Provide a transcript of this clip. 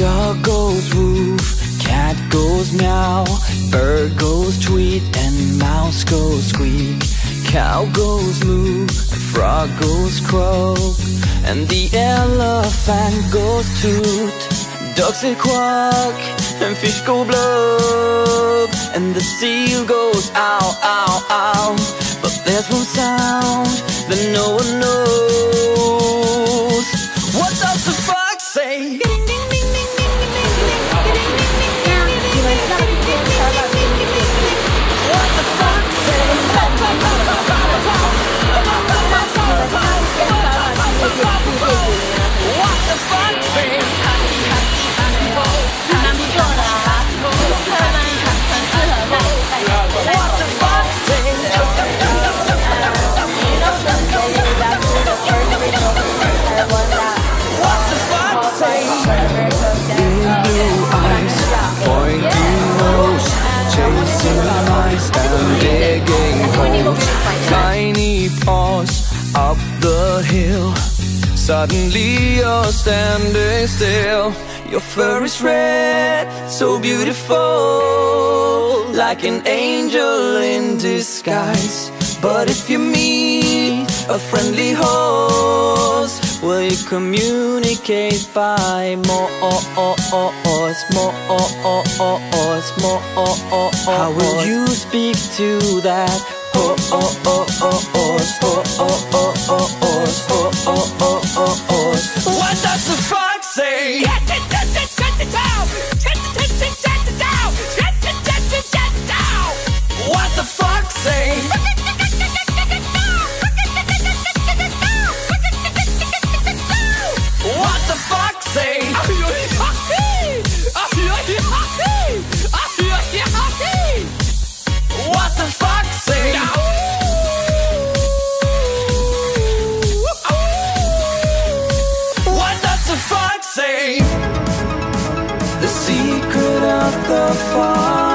goes woof, cat goes meow, bird goes tweet, and mouse goes squeak. Cow goes moo, frog goes croak, and the elephant goes toot. Ducks say quack, and fish go blub, and the seal goes ow, ow, ow. Hill. Suddenly you're standing still. Your fur is red, so beautiful, like an angel in disguise. But if you meet a friendly horse, will you communicate by Morse? Morse? How will you speak to that horse? The? The secret of the fox